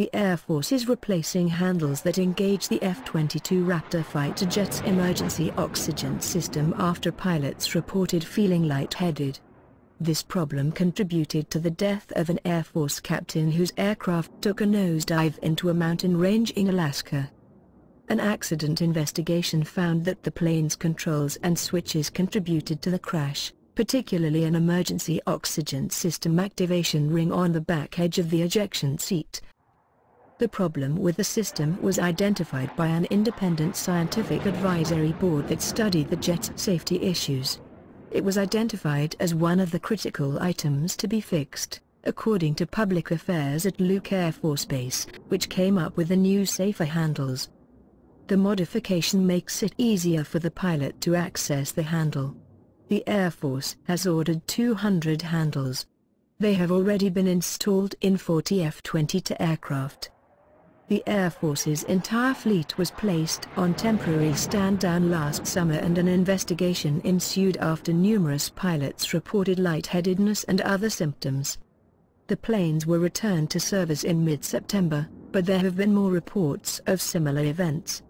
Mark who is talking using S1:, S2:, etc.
S1: The Air Force is replacing handles that engage the F-22 Raptor fighter jet's emergency oxygen system after pilots reported feeling lightheaded. This problem contributed to the death of an Air Force captain whose aircraft took a nosedive into a mountain range in Alaska. An accident investigation found that the plane's controls and switches contributed to the crash, particularly an emergency oxygen system activation ring on the back edge of the ejection seat. The problem with the system was identified by an independent scientific advisory board that studied the jet's safety issues. It was identified as one of the critical items to be fixed, according to Public Affairs at Luke Air Force Base, which came up with the new safer handles. The modification makes it easier for the pilot to access the handle. The Air Force has ordered 200 handles. They have already been installed in 40 F-22 aircraft. The Air Force's entire fleet was placed on temporary stand-down last summer and an investigation ensued after numerous pilots reported lightheadedness and other symptoms. The planes were returned to service in mid-September, but there have been more reports of similar events.